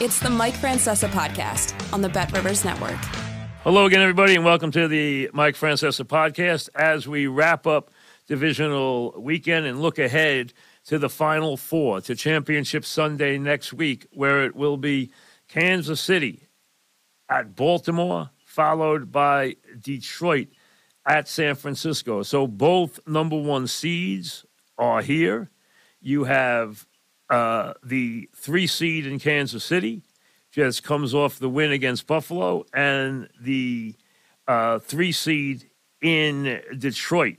It's the Mike Francesa podcast on the Bet Rivers Network. Hello again, everybody, and welcome to the Mike Francesa podcast as we wrap up divisional weekend and look ahead to the Final Four, to Championship Sunday next week, where it will be Kansas City at Baltimore, followed by Detroit at San Francisco. So both number one seeds are here. You have uh, the three seed in Kansas City, just comes off the win against Buffalo, and the uh, three seed in Detroit,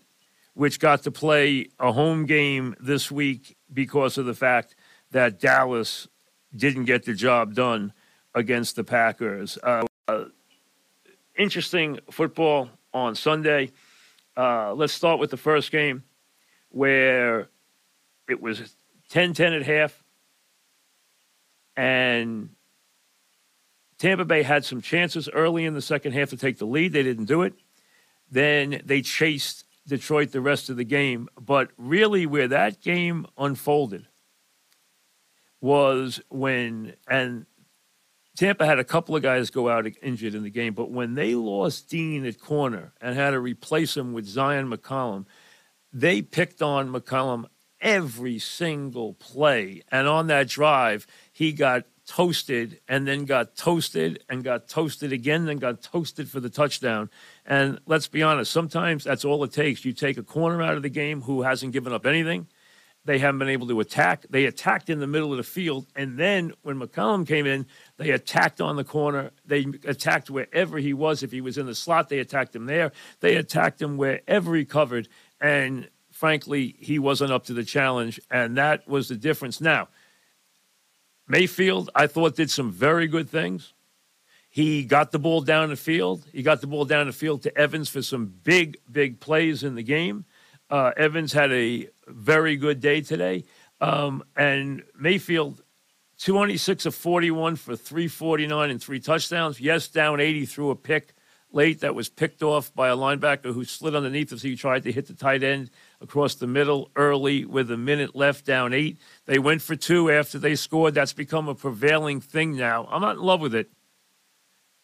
which got to play a home game this week because of the fact that Dallas didn't get the job done against the Packers. Uh, interesting football on Sunday. Uh, let's start with the first game where it was 10 10 at half. And Tampa Bay had some chances early in the second half to take the lead. They didn't do it. Then they chased Detroit the rest of the game. But really, where that game unfolded was when, and Tampa had a couple of guys go out injured in the game, but when they lost Dean at corner and had to replace him with Zyon McCollum, they picked on McCollum every single play. And on that drive, he got toasted and then got toasted and got toasted again, then got toasted for the touchdown. And let's be honest, sometimes that's all it takes. You take a corner out of the game who hasn't given up anything. They haven't been able to attack. They attacked in the middle of the field. And then when McCollum came in, they attacked on the corner. They attacked wherever he was. If he was in the slot, they attacked him there. They attacked him wherever he covered. And frankly, he wasn't up to the challenge, and that was the difference. Now, Mayfield, I thought, did some very good things. He got the ball down the field. He got the ball down the field to Evans for some big, big plays in the game. Uh, Evans had a very good day today. Um, and Mayfield, 26 of 41 for 349 and three touchdowns. Yes, down 80 threw a pick late that was picked off by a linebacker who slid underneath as he tried to hit the tight end across the middle early with a minute left, down eight. They went for two after they scored. That's become a prevailing thing now. I'm not in love with it.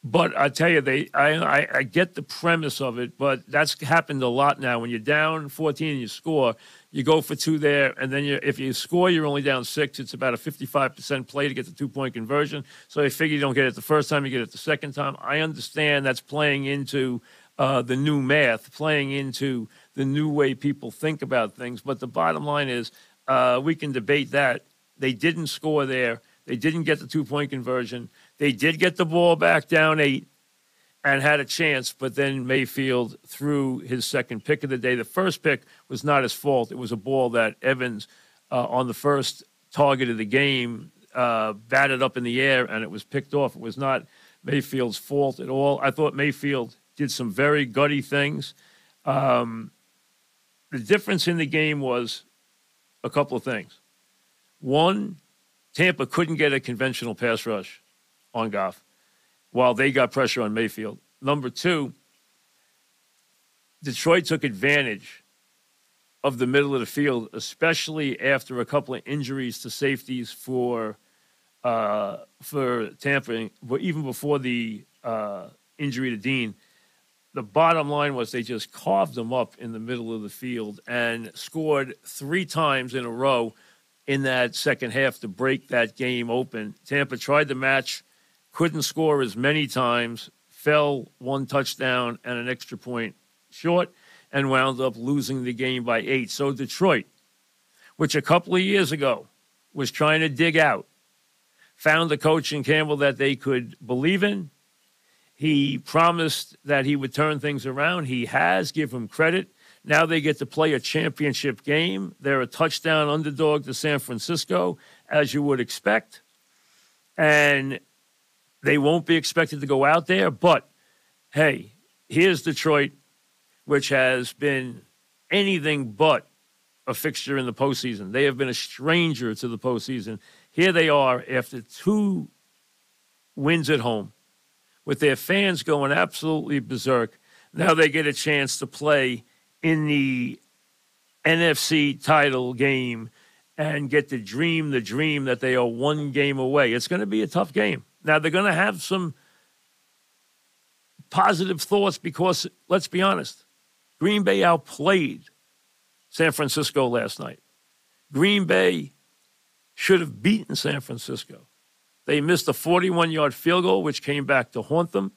But I tell you, they I, I, I get the premise of it, but that's happened a lot now. When you're down 14 and you score, you go for two there, and then you, if you score, you're only down six. It's about a 55% play to get the two point conversion. So they figure you don't get it the first time, you get it the second time. I understand that's playing into uh, the new math, playing into the new way people think about things. But the bottom line is, uh, we can debate that. They didn't score there. They didn't get the two point conversion. They did get the ball back down eight and had a chance, but then Mayfield threw his second pick of the day. The first pick was not his fault. It was a ball that Evans, uh, on the first target of the game, uh, batted up in the air and it was picked off. It was not Mayfield's fault at all. I thought Mayfield did some very gutty things. Um, the difference in the game was a couple of things. One, Tampa couldn't get a conventional pass rush on Goff while they got pressure on Mayfield. Number two, Detroit took advantage of the middle of the field, especially after a couple of injuries to safeties for uh, for Tampa, but even before the uh, injury to Dean. The bottom line was they just carved them up in the middle of the field and scored three times in a row in that second half to break that game open. Tampa tried to match couldn't score as many times, fell one touchdown and an extra point short, and wound up losing the game by eight. So Detroit, which a couple of years ago was trying to dig out, found the coach in Campbell that they could believe in. He promised that he would turn things around. He has, give him credit. Now they get to play a championship game. They're a touchdown underdog to San Francisco, as you would expect. And they won't be expected to go out there, but hey, here's Detroit, which has been anything but a fixture in the postseason. They have been a stranger to the postseason. Here they are after two wins at home with their fans going absolutely berserk. Now they get a chance to play in the NFC title game and get to dream the dream that they are one game away. It's going to be a tough game. Now, they're going to have some positive thoughts because, let's be honest, Green Bay outplayed San Francisco last night. Green Bay should have beaten San Francisco. They missed a 41 yard field goal, which came back to haunt them,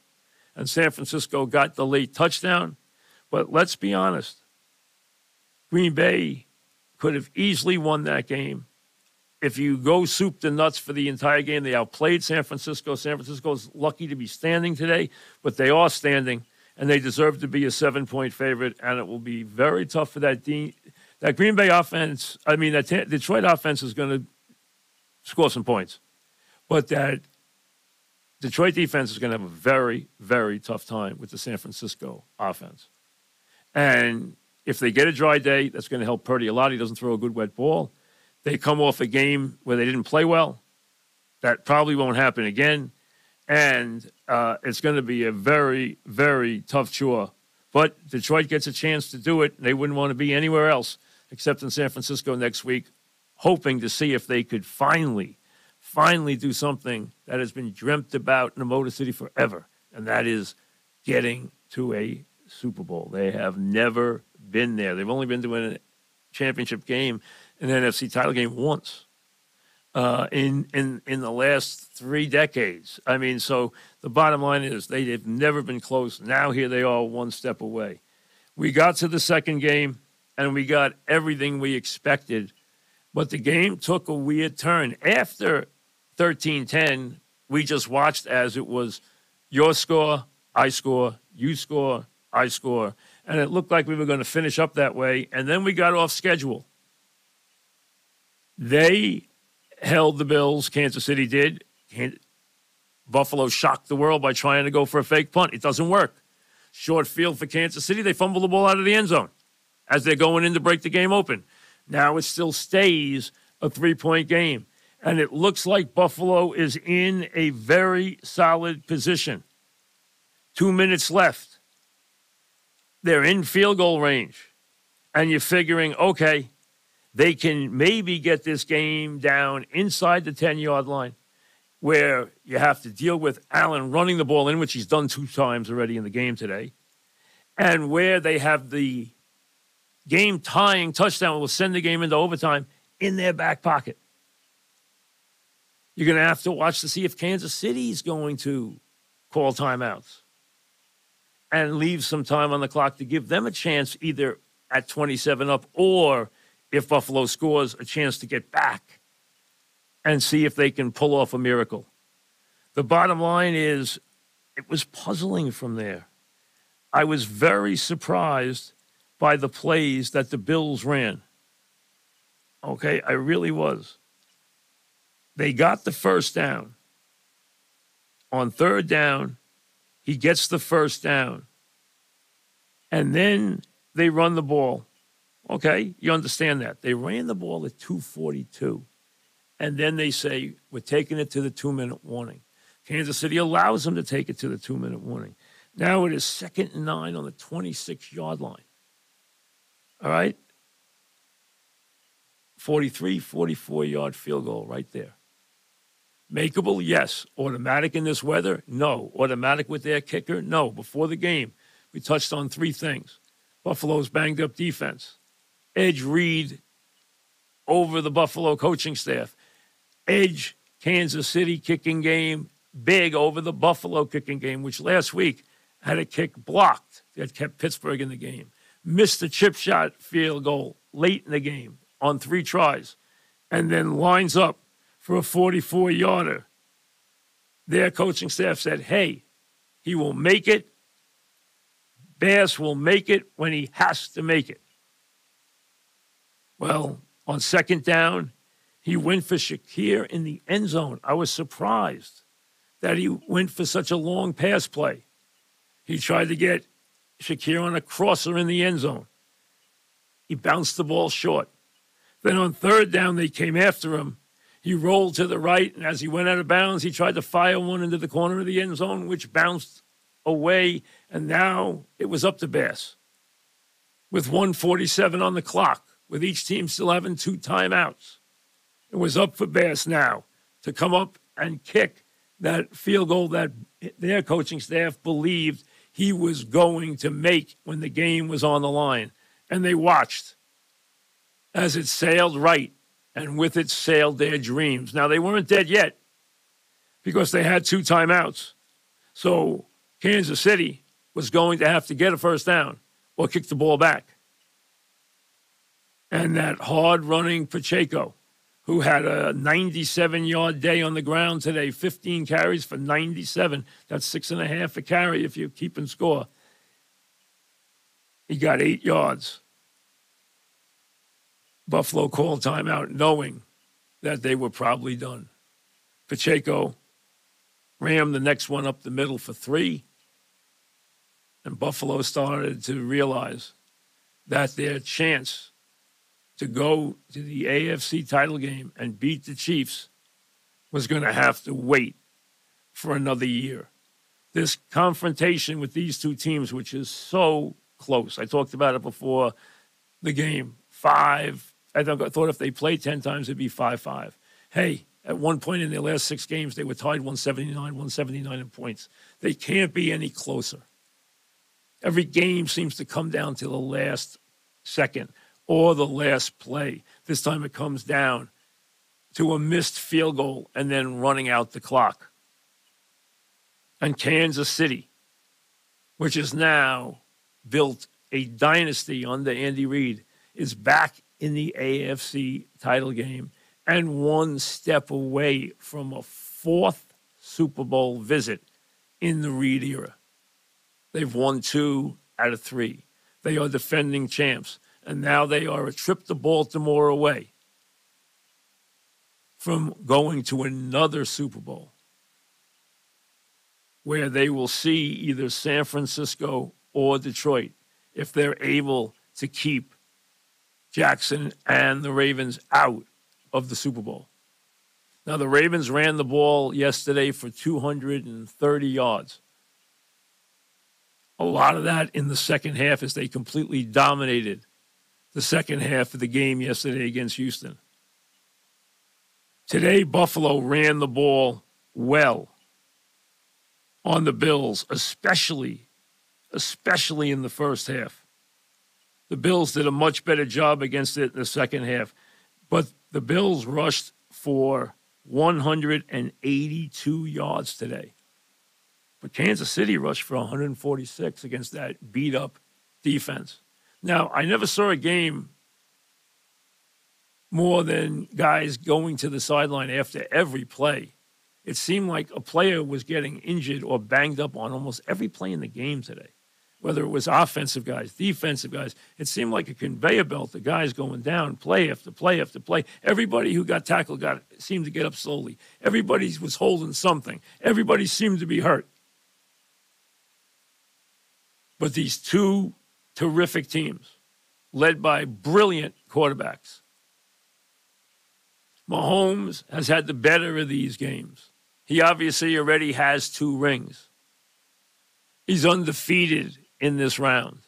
and San Francisco got the late touchdown. But let's be honest Green Bay could have easily won that game. If you go soup to nuts for the entire game, they outplayed San Francisco. San Francisco's lucky to be standing today, but they are standing, and they deserve to be a seven point favorite. And it will be very tough for that Dean, that Green Bay offense. I mean, that Detroit offense is going to score some points, but that Detroit defense is going to have a very, very tough time with the San Francisco offense. And if they get a dry day, that's going to help Purdy a lot. He doesn't throw a good wet ball. They come off a game where they didn't play well. That probably won't happen again. And uh, it's going to be a very, very tough chore. But Detroit gets a chance to do it. They wouldn't want to be anywhere else except in San Francisco next week, hoping to see if they could finally, finally do something that has been dreamt about in the Motor City forever, and that is getting to a Super Bowl. They have never been there. They've only been to a championship game, an NFC title game once uh, in in in the last three decades. I mean, so the bottom line is they have never been close. Now here they are, one step away. We got to the second game, and we got everything we expected, but the game took a weird turn after 13-10. We just watched as it was your score, I score, you score, I score and it looked like we were going to finish up that way. And then we got off schedule. They held the Bills, Kansas City did. Buffalo shocked the world by trying to go for a fake punt. It doesn't work. Short field for Kansas City, they fumble the ball out of the end zone as they're going in to break the game open. Now it still stays a three point game. And it looks like Buffalo is in a very solid position. Two minutes left they're in field goal range, and you're figuring, okay, they can maybe get this game down inside the 10 yard line where you have to deal with Allen running the ball in, which he's done two times already in the game today, and where they have the game tying touchdown will send the game into overtime in their back pocket. You're going to have to watch to see if Kansas City is going to call timeouts and leave some time on the clock to give them a chance either at 27 up or if Buffalo scores, a chance to get back and see if they can pull off a miracle. The bottom line is it was puzzling from there. I was very surprised by the plays that the Bills ran. Okay, I really was. They got the first down. On third down, he gets the first down. And then they run the ball. Okay, you understand that. They ran the ball at 242. And then they say, we're taking it to the two minute warning. Kansas City allows them to take it to the two minute warning. Now it is second and nine on the 26 yard line. All right? 43, 44 yard field goal right there. Makeable? Yes. Automatic in this weather? No. Automatic with their kicker? No. Before the game, we touched on three things Buffalo's banged up defense, Edge Reid over the Buffalo coaching staff, Edge Kansas City kicking game big over the Buffalo kicking game, which last week had a kick blocked that kept Pittsburgh in the game. Missed a chip shot field goal late in the game on three tries, and then lines up for a 44 yarder. Their coaching staff said, hey, he will make it. Bass will make it when he has to make it. Well, on second down, he went for Shakir in the end zone. I was surprised that he went for such a long pass play. He tried to get Shakir on a crosser in the end zone. He bounced the ball short. Then on third down, they came after him he rolled to the right, and as he went out of bounds, he tried to fire one into the corner of the end zone, which bounced away, and now it was up to Bass. With 147 on the clock, with each team still having two timeouts. It was up for Bass now to come up and kick that field goal that their coaching staff believed he was going to make when the game was on the line. And they watched as it sailed right, and with it sailed their dreams. Now, they weren't dead yet because they had two timeouts. So Kansas City was going to have to get a first down or kick the ball back. And that hard running Pacheco who had a 97 yard day on the ground today, 15 carries for 97. That's six and a half a carry if you're keeping score. He got eight yards. Buffalo called timeout knowing that they were probably done. Pacheco rammed the next one up the middle for three. And Buffalo started to realize that their chance to go to the AFC title game and beat the Chiefs was going to have to wait for another year. This confrontation with these two teams, which is so close, I talked about it before the game. Five, I thought if they played 10 times, it'd be 5 5. Hey, at one point in their last six games, they were tied 179, 179 in points. They can't be any closer. Every game seems to come down to the last second or the last play. This time it comes down to a missed field goal and then running out the clock. And Kansas City, which is now built a dynasty under Andy Reid, is back in the AFC title game and one step away from a fourth Super Bowl visit in the Reid era. They've won two out of three. They are defending champs and now they are a trip to Baltimore away from going to another Super Bowl where they will see either San Francisco or Detroit if they're able to keep Jackson and the Ravens out of the Super Bowl. Now, the Ravens ran the ball yesterday for 230 yards. A lot of that in the second half as they completely dominated the second half of the game yesterday against Houston. Today, Buffalo ran the ball well on the Bills, especially, especially in the first half. The Bills did a much better job against it in the second half, but the Bills rushed for 182 yards today. But Kansas City rushed for 146 against that beat up defense. Now, I never saw a game more than guys going to the sideline after every play. It seemed like a player was getting injured or banged up on almost every play in the game today, whether it was offensive guys, defensive guys. It seemed like a conveyor belt The guys going down, play after play after play. Everybody who got tackled got seemed to get up slowly. Everybody was holding something. Everybody seemed to be hurt. But these two terrific teams led by brilliant quarterbacks. Mahomes has had the better of these games. He obviously already has two rings. He's undefeated in this round.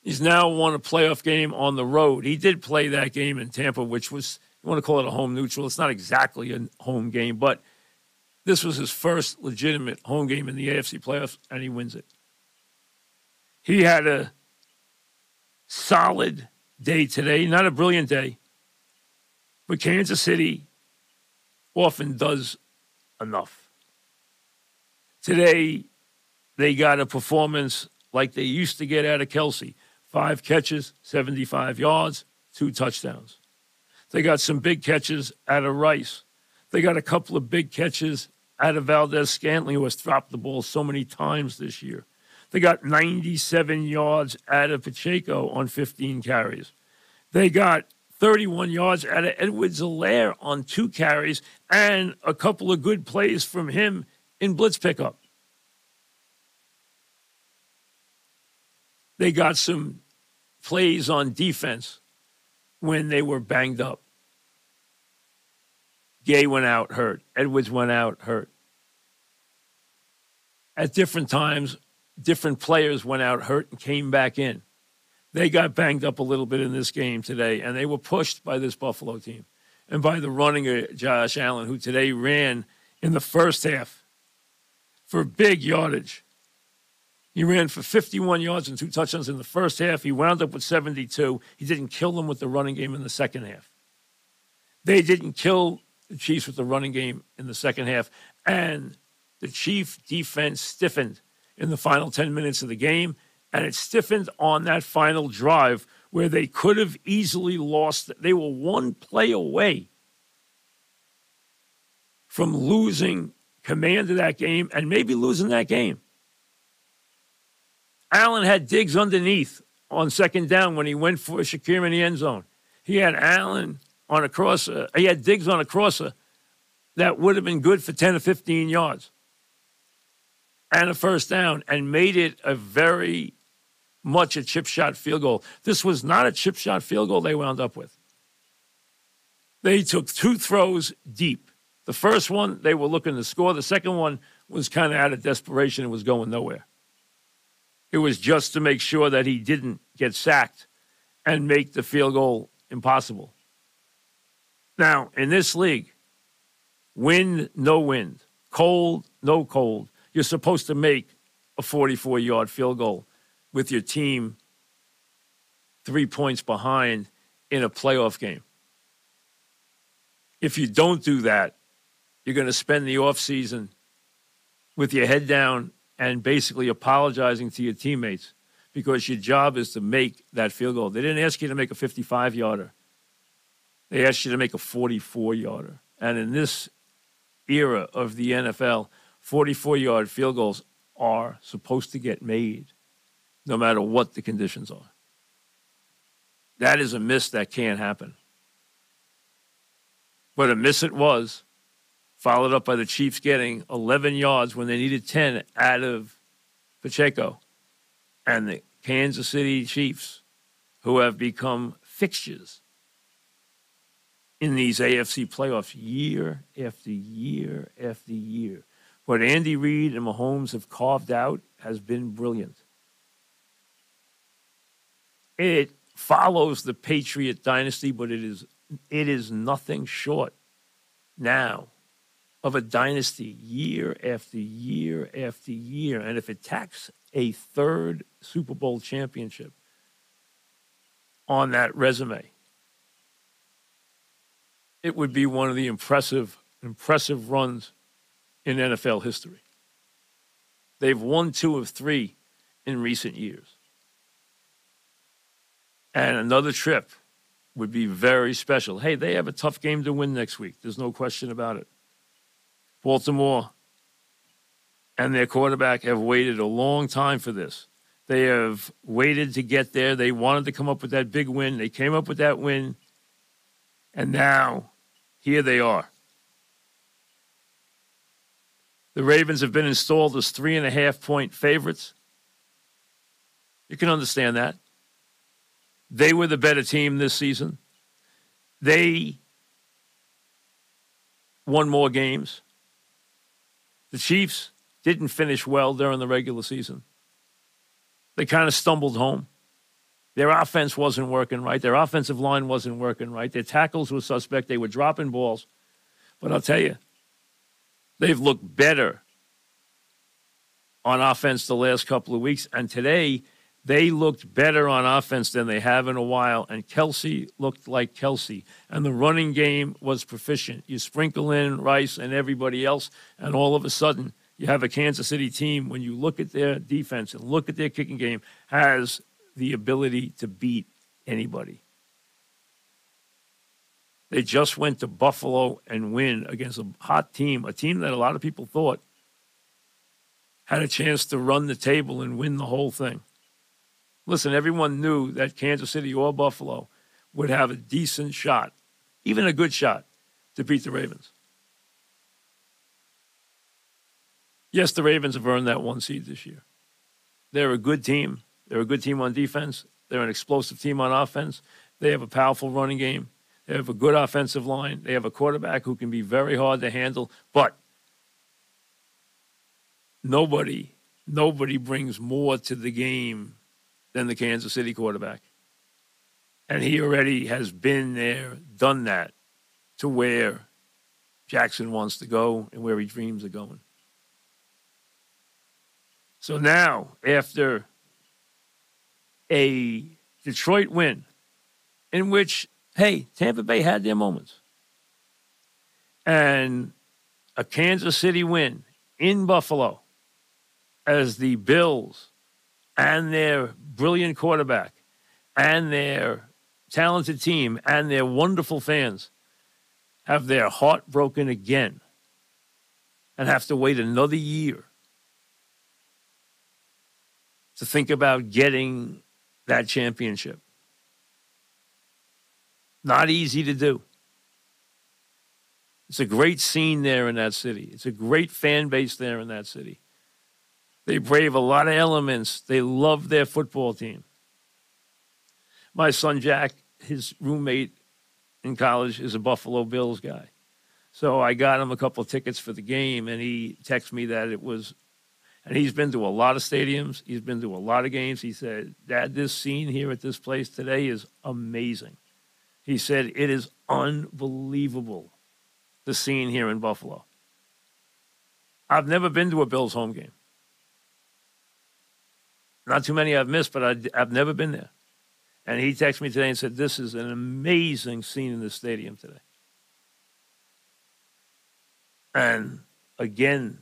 He's now won a playoff game on the road. He did play that game in Tampa, which was, you want to call it a home neutral. It's not exactly a home game, but this was his first legitimate home game in the AFC playoffs, and he wins it. He had a solid day today, not a brilliant day, but Kansas City often does enough. Today, they got a performance like they used to get out of Kelce five catches, 75 yards, two touchdowns. They got some big catches out of Rice. They got a couple of big catches out of Valdes-Scantling, who has dropped the ball so many times this year. They got 97 yards out of Pacheco on 15 carries. They got 31 yards out of Edwards-Helaire on two carries and a couple of good plays from him in blitz pickup. They got some plays on defense when they were banged up. Gay went out hurt. Edwards went out hurt. At different times, different players went out hurt and came back in. They got banged up a little bit in this game today, and they were pushed by this Buffalo team. and by the running Josh Allen, who today ran in the first half for big yardage. He ran for 51 yards and two touchdowns in the first half. He wound up with 72. He didn't kill them with the running game in the second half. They didn't kill the Chiefs with the running game in the second half. And the Chief defense stiffened in the final 10 minutes of the game. And it stiffened on that final drive where they could have easily lost. They were one play away from losing command of that game and maybe losing that game. Allen had Diggs underneath on second down when he went for Shakir in the end zone. He had Allen on a crosser. He had Diggs on a crosser that would have been good for 10 or 15 yards and a first down and made it a very much a chip shot field goal. This was not a chip shot field goal they wound up with. They took two throws deep. The first one, they were looking to score. The second one was kind of out of desperation and was going nowhere. It was just to make sure that he didn't get sacked and make the field goal impossible. Now, in this league, wind, no wind, cold, no cold, you're supposed to make a 44 yard field goal with your team three points behind in a playoff game. If you don't do that, you're going to spend the offseason with your head down and basically apologizing to your teammates because your job is to make that field goal. They didn't ask you to make a 55 yarder, they asked you to make a 44 yarder. And in this era of the NFL, 44 yard field goals are supposed to get made no matter what the conditions are. That is a miss that can't happen. But a miss it was, followed up by the Chiefs getting 11 yards when they needed 10 out of Pacheco. And the Kansas City Chiefs, who have become fixtures in these AFC playoffs year after year after year. What Andy Reid and Mahomes have carved out has been brilliant. It follows the Patriot dynasty, but it is it is nothing short now of a dynasty year after year after year. And if it tacks a third Super Bowl championship on that resume, it would be one of the impressive, impressive runs in NFL history. They've won two of three in recent years. And another trip would be very special. Hey, they have a tough game to win next week. There's no question about it. Baltimore and their quarterback have waited a long time for this. They have waited to get there. They wanted to come up with that big win. They came up with that win. And now, here they are. The Ravens have been installed as three and a half point favorites. You can understand that. They were the better team this season. They won more games. The Chiefs didn't finish well during the regular season. They kind of stumbled home. Their offense wasn't working right. Their offensive line wasn't working right. Their tackles were suspect. They were dropping balls. But I'll tell you, they've looked better on offense the last couple of weeks. And today, they looked better on offense than they have in a while, and Kelce looked like Kelce. And the running game was proficient. You sprinkle in Rice and everybody else, and all of a sudden, you have a Kansas City team, when you look at their defense and look at their kicking game, has the ability to beat anybody. They just went to Buffalo and win against a hot team, a team that a lot of people thought had a chance to run the table and win the whole thing. Listen, everyone knew that Kansas City or Buffalo would have a decent shot, even a good shot, to beat the Ravens. Yes, the Ravens have earned that one seed this year. They're a good team. They're a good team on defense. They're an explosive team on offense. They have a powerful running game. They have a good offensive line. They have a quarterback who can be very hard to handle. But nobody, nobody brings more to the game than the Kansas City quarterback. And he already has been there, done that to where Jackson wants to go and where he dreams of going. So now, after a Detroit win, in which, hey, Tampa Bay had their moments, and a Kansas City win in Buffalo as the Bills and their brilliant quarterback and their talented team and their wonderful fans have their heart broken again and have to wait another year to think about getting that championship. Not easy to do. It's a great scene there in that city. It's a great fan base there in that city. They brave a lot of elements. They love their football team. My son Jack, his roommate in college, is a Buffalo Bills guy. So I got him a couple tickets for the game, and he texted me that it was and he's been to a lot of stadiums. He's been to a lot of games. He said, Dad, this scene here at this place today is amazing. He said, It is unbelievable, the scene here in Buffalo. I've never been to a Bills home game. Not too many I've missed, but I, have never been there. And he texted me today and said, This is an amazing scene in the stadium today. And again,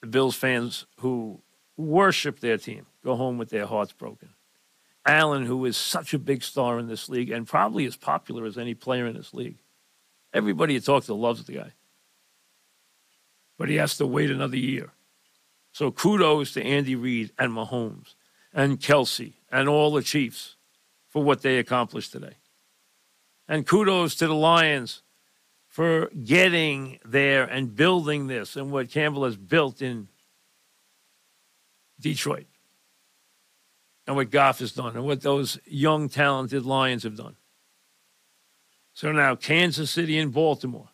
the Bills fans who worship their team go home with their hearts broken. Allen, who is such a big star in this league and probably as popular as any player in this league. Everybody you talk to loves the guy. But he has to wait another year. So kudos to Andy Reid and Mahomes and Kelce and all the Chiefs for what they accomplished today. And kudos to the Lions for getting there and building this and what Campbell has built in Detroit and what Goff has done and what those young, talented Lions have done. So now Kansas City and Baltimore.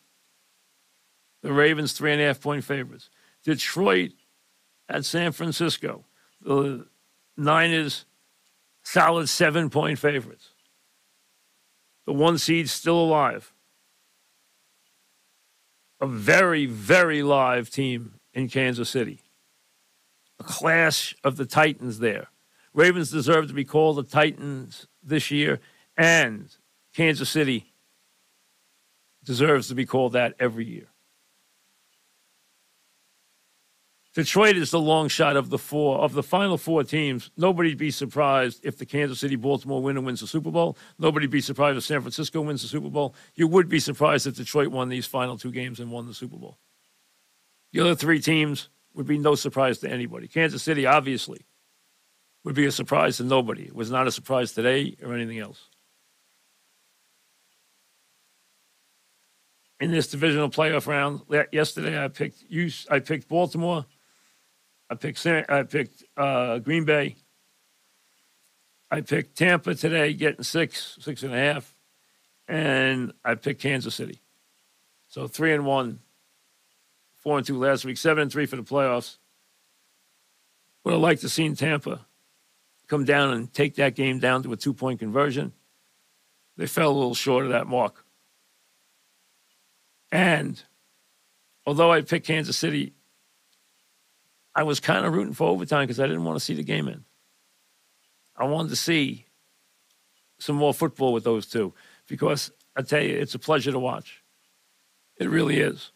The Ravens, three and a half point favorites. Detroit at San Francisco. The Niners, solid seven point favorites. The one seed still alive a very, very live team in Kansas City. A clash of the Titans there. Ravens deserve to be called the Titans this year, and Kansas City deserves to be called that every year. Detroit is the long shot of the four of the final four teams. Nobody'd be surprised if the Kansas City Baltimore winner wins the Super Bowl. Nobody'd be surprised if San Francisco wins the Super Bowl. You would be surprised if Detroit won these final two games and won the Super Bowl. The other three teams would be no surprise to anybody. Kansas City, obviously, would be a surprise to nobody. It was not a surprise today or anything else. In this divisional playoff round, yesterday I picked you. I picked Baltimore I picked I picked uh, Green Bay. I picked Tampa today, getting six, six and a half, and I picked Kansas City. So three and one, four and two last week, seven and three for the playoffs. Would have liked to see Tampa come down and take that game down to a two point conversion. They fell a little short of that mark. And although I picked Kansas City I was kind of rooting for overtime because I didn't want to see the game end. I wanted to see some more football with those two because I tell you, it's a pleasure to watch. It really is.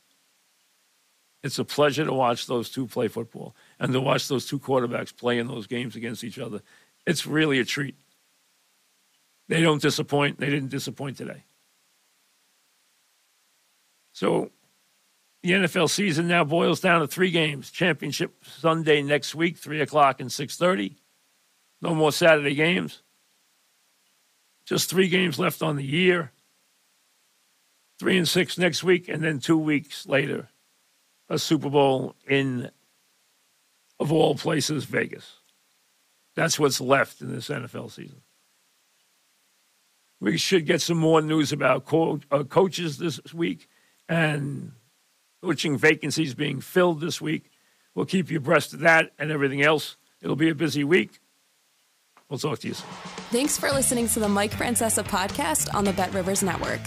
It's a pleasure to watch those two play football and to watch those two quarterbacks play in those games against each other. It's really a treat. They don't disappoint. They didn't disappoint today. So the NFL season now boils down to three games: championship Sunday next week, three o'clock and six thirty. No more Saturday games. Just three games left on the year. Three and six next week, and then two weeks later, a Super Bowl in, of all places, Vegas. That's what's left in this NFL season. We should get some more news about co- uh, coaches this week and coaching vacancies being filled this week. We'll keep you abreast of that and everything else. It'll be a busy week. We'll talk to you soon. Thanks for listening to the Mike Francesa podcast on the Bet Rivers Network.